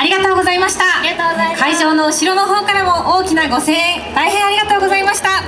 ありがとうございました。会場の後ろの方からも大きなご声援大変ありがとうございました。